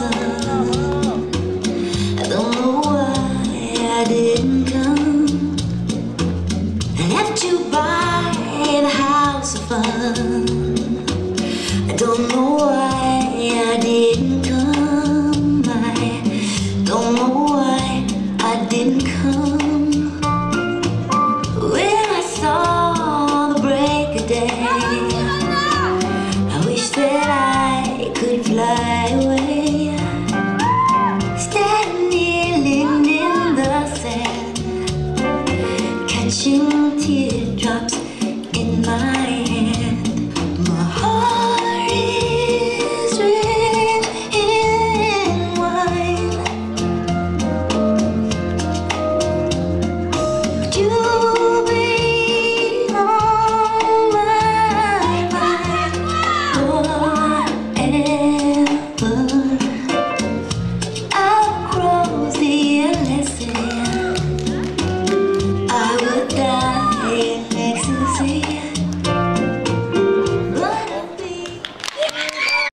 I don't know why I didn't come. I left you by the house of fun. I don't know why I didn't come. I don't know why I didn't come. When I saw the break of day I wish that I could fly away. Catching teardrops